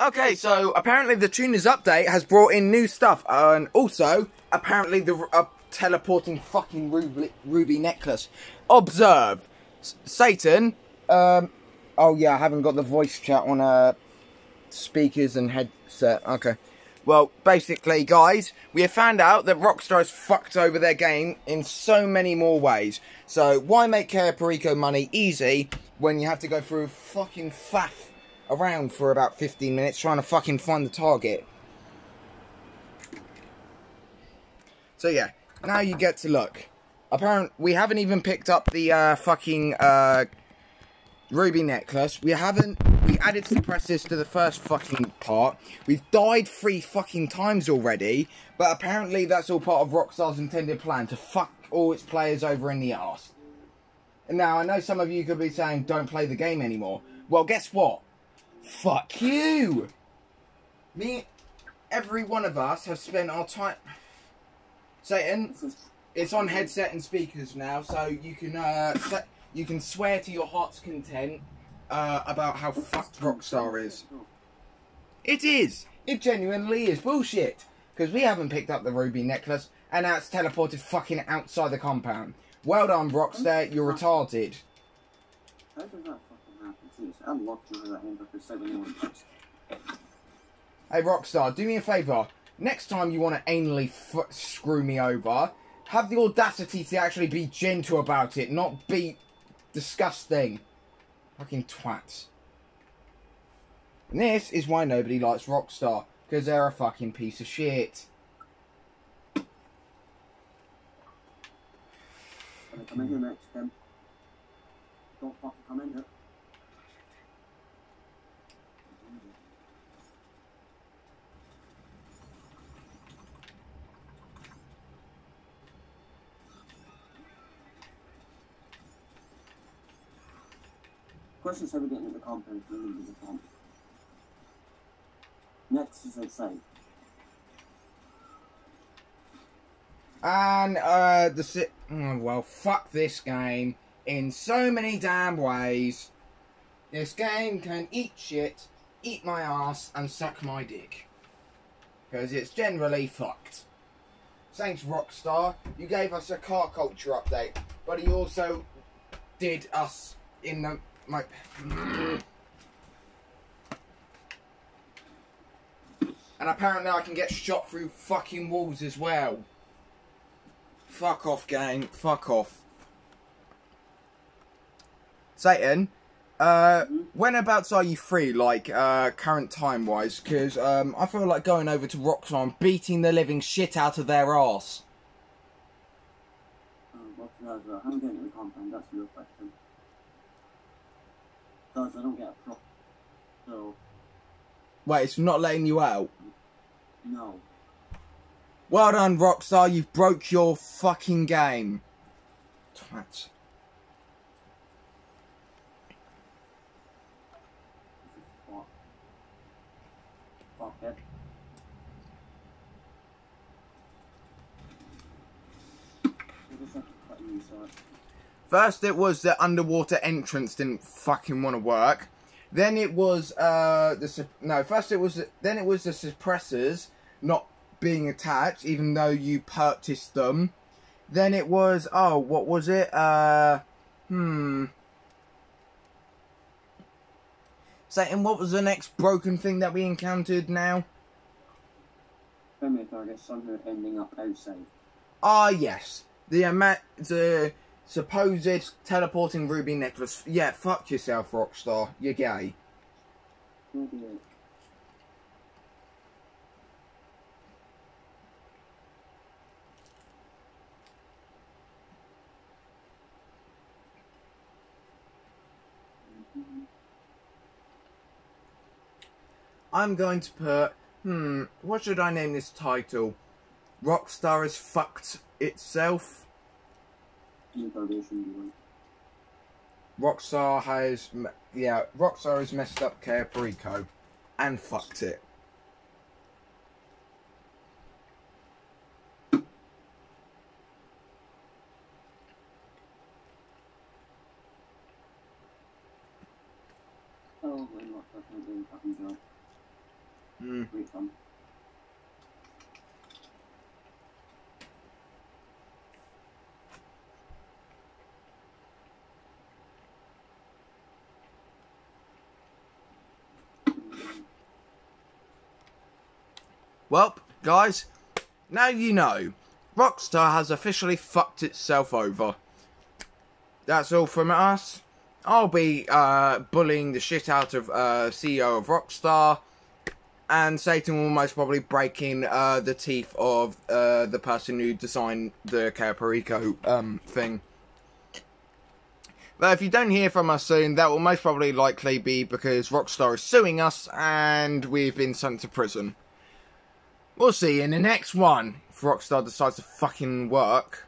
Okay, so apparently the tuners update has brought in new stuff, and also apparently the uh, teleporting fucking ruby, ruby necklace. Observe, S- Satan. Um, oh yeah, I haven't got the voice chat on uh speakers and headset. Okay. Well, basically, guys, we have found out that Rockstar has fucked over their game in so many more ways. So why make Cayo Perico money easy when you have to go through fucking faff around for about 15 minutes trying to fucking find the target? So yeah, now you get to look. Apparently, we haven't even picked up the uh, fucking uh, ruby necklace. We haven't. We added suppressors to the first fucking part. We've died three fucking times already, but apparently that's all part of Rockstar's intended plan to fuck all its players over in the ass. Now I know some of you could be saying, "Don't play the game anymore." Well, guess what? Fuck you. Me, every one of us have spent our time. Satan, it's on headset and speakers now, so you can uh, you can swear to your heart's content uh, about how fucked Rockstar is. It is. It genuinely is bullshit. Because we haven't picked up the ruby necklace, and now it's teleported fucking outside the compound. Well done, Rockstar. You're retarded. How does that fucking happen? Seriously, I love to know that ends up as seven one six. Hey, Rockstar, do me a favour. Next time you want to anally f- screw me over, have the audacity to actually be gentle about it, not be disgusting. Fucking twats. And this is why nobody likes Rockstar, because they're a fucking piece of shit. Come in here next, Tim. Don't fucking come in here. Questions how we get into the compound for the camp. Next is outside. And, uh, the si- oh, well, fuck this game in so many damn ways. This game can eat shit, eat my ass, and suck my dick. Because it's generally fucked. Thanks, Rockstar. You gave us a car culture update, but you also did us in the. My. And apparently, I can get shot through fucking walls as well. Fuck off, gang. Fuck off. Satan, uh, whenabouts are you free, like, uh, current time wise? Because, um, I feel like going over to Rockstar and beating the living shit out of their arse. Getting to the compound? That's your question. Because I don't get a prop. So, Wait, it's not letting you out. no. Well done, Rockstar. You've broke your fucking game. Twat. Fuck. First, it was the underwater entrance didn't fucking want to work. Then it was uh the no. First, it was then it was the suppressors not being attached, even though you purchased them. Then it was oh, what was it? Uh, hmm. Satan, what was the next broken thing that we encountered now? Premier target somehow ending up outside. Ah, yes. The ama- the supposed teleporting ruby necklace. Yeah, fuck yourself, Rockstar. You're gay. I'm going to put. Hmm. What should I name this title? Rockstar has fucked itself. Rockstar has. Yeah, Rockstar has messed up Cayo Perico. And fucked it. Oh, we're not fucking doing fucking job. Mm. Well, guys, now you know. Rockstar has officially fucked itself over. That's all from us. I'll be uh, bullying the shit out of uh, CEO of Rockstar, and Satan will most probably breaking uh, the teeth of uh, the person who designed the Cayo Perico um, thing. But if you don't hear from us soon, that will most probably likely be because Rockstar is suing us and we've been sent to prison. We'll see you in the next one if Rockstar decides to fucking work.